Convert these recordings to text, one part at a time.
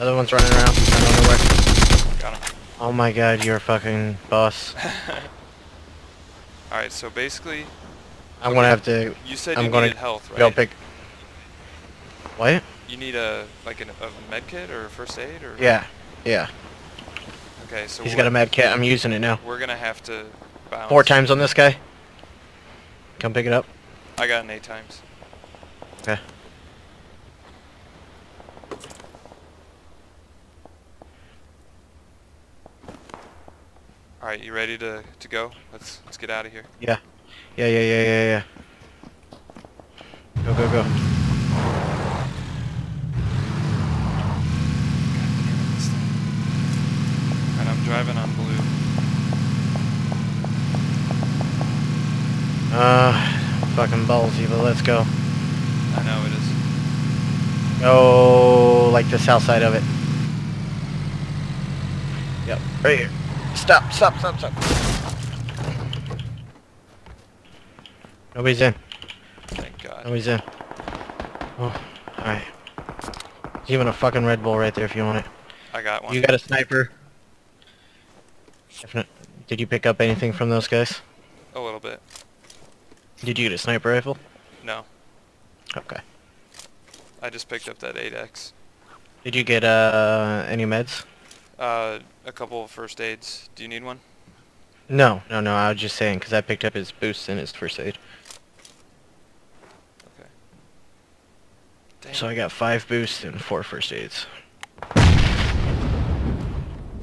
The other one's running around. I don't know where. Got him. Oh my god, you're a fucking boss. Alright, so basically, I'm gonna have to you said I'm you gonna needed health, right? go pick. What? You need a, like an, a med kit or a first aid or? Yeah. Yeah. Okay, so He's got a med kit. I'm using it now. We're gonna have to bounce. Four times on this guy. Come pick it up. I got an eight times. Okay. Alright, you ready to, to go? Let's let's get out of here. Yeah. Yeah, yeah, yeah, yeah, yeah. Go, go, go. And I'm driving on blue. Uh, fucking ballsy, but let's go. I know it is. Go like the south side of it. Yep, right here. Stop, stop, stop, stop. Nobody's in. Thank God. Nobody's in. Oh, alright. There's even a fucking Red Bull right there if you want it. I got one. You got a sniper? Did you pick up anything from those guys? A little bit. Did you get a sniper rifle? No. Okay. I just picked up that 8X. Did you get uh any meds? Uh, a couple of first aids. Do you need one? No, no, no. I was just saying because I picked up his boost and his first aid. Okay. Dang. So I got five boosts and four first aids.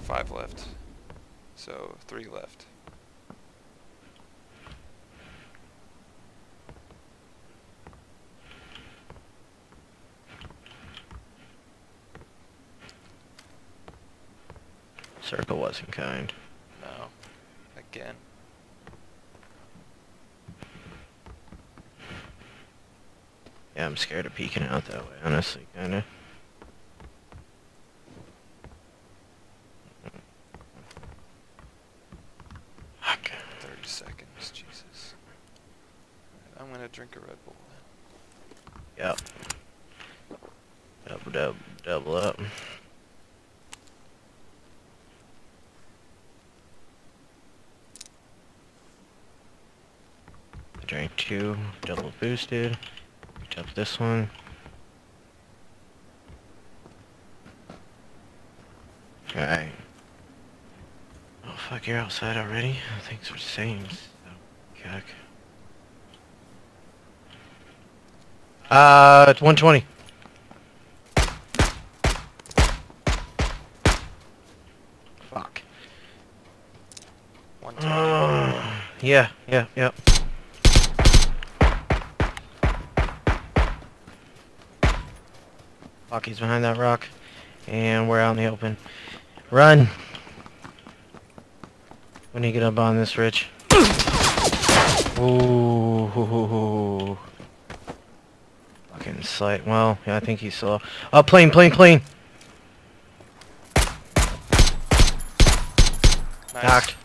Five left. So, three left. Circle wasn't kind. No. Again. Yeah, I'm scared of peeking out that way, honestly, kinda. Fuck. 30 seconds, Jesus. I'm gonna drink a Red Bull then. Yep. Double, double, double up. I drank two, double boosted. Picked up this one. Alright. Oh fuck, you're outside already? Thanks for saying so. Cuck. Uh, it's 120. Fuck. 120. Uh, yeah, yeah, yeah. Fuck, he's behind that rock. And we're out in the open. Run! When you get up on this, Rich. Ooh. Fucking slight. Well, yeah, I think he's slow. Oh, plane, plane, plane! nice. Knocked.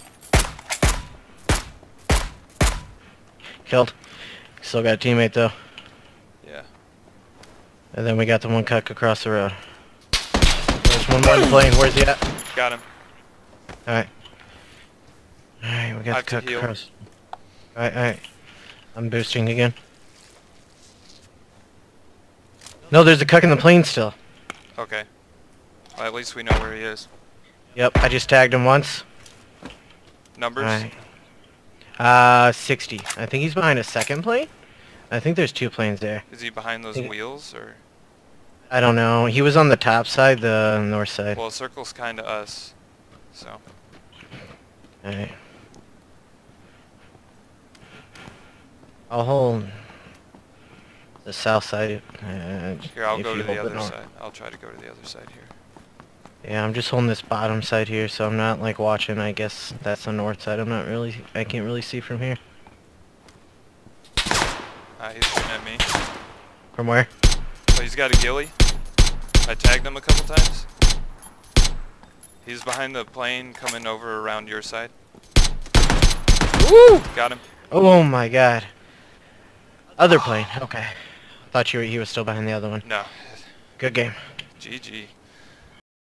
Killed. Still got a teammate though. And then we got the one cut across the road. There's one more in the plane. Where's he at? Got him. Alright. Alright, we got have the cut across. Alright, alright. I'm boosting again. No, there's a cuck in the plane still. Okay. Well, at least we know where he is. Yep, I just tagged him once. Numbers? Alright. Uh, 60. I think he's behind a second plane. I think there's two planes there. Is he behind those wheels or? I don't know. He was on the top side, the north side. Well, circle's kind of us. So. Alright. I'll hold the south side. Uh, Here, I'll go to the other side. I'll try to go to the other side here. Yeah, I'm just holding this bottom side here, so I'm not like watching. I guess that's the north side. I'm not really. I can't really see from here. Ah, he's shooting at me. From where? Oh, he's got a ghillie. I tagged him a couple times. He's behind the plane coming over around your side. Woo! Got him. Oh my god. Other plane. Okay. Thought you were, he was still behind the other one. No. Good game. GG.